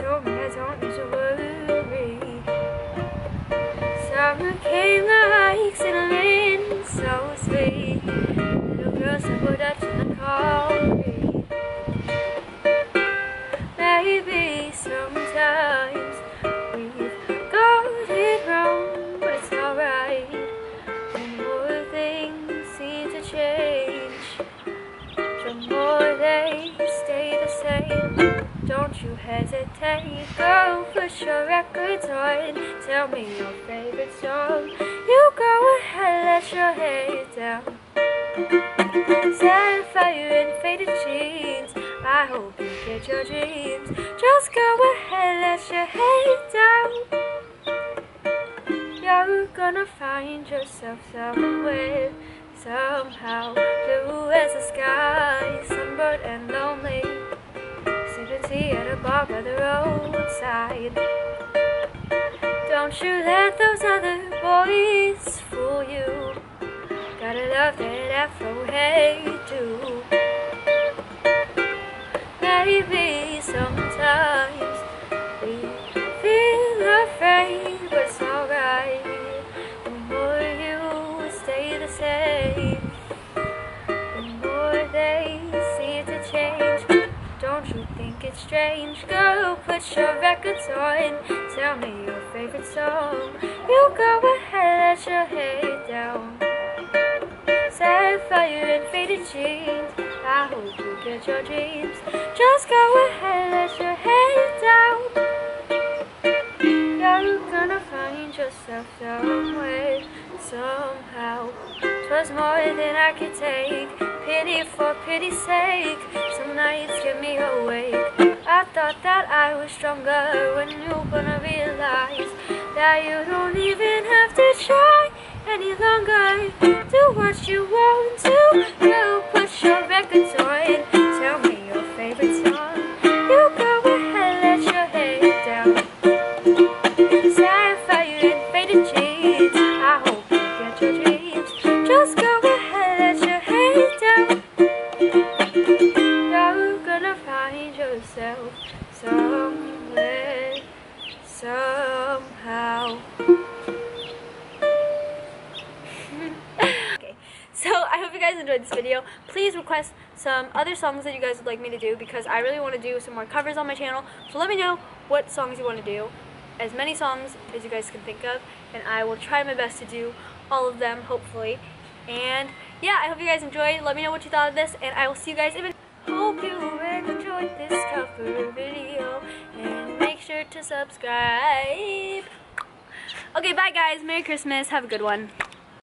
told me I don't need to worry. Summer came like cinnamon, so sweet. Little girl, Don't you hesitate, go push your records on. Tell me your favorite song. You go ahead, let your hair down. Set fire and faded jeans. I hope you get your dreams. Just go ahead, let your hair down. You're gonna find yourself somewhere, somehow. Blue as the sky, sunburned and lonely. Tea at a bar by the roadside. Don't you let those other boys fool you. Gotta love that afro too Maybe sometimes we feel afraid, but it's alright. The more you stay the same, strange? Go put your records on. Tell me your favorite song. You go ahead, let your hair down. Set fire and faded jeans. I hope you get your dreams. Just go ahead, let your hair down. You're gonna find yourself somewhere, somehow. Twas more than I could take. Pity for pity's sake. Nights kept me awake. I thought that I was stronger when you're gonna realize that you don't even have to try any longer. Do what you want to. You yourself somewhere, somehow. okay, so I hope you guys enjoyed this video. Please request some other songs that you guys would like me to do because I really want to do some more covers on my channel. So let me know what songs you want to do. As many songs as you guys can think of, and I will try my best to do all of them, hopefully. And yeah, I hope you guys enjoyed. Let me know what you thought of this, and I will see you guys in Hope you enjoyed this cover video, and make sure to subscribe. Okay, bye guys. Merry Christmas. Have a good one.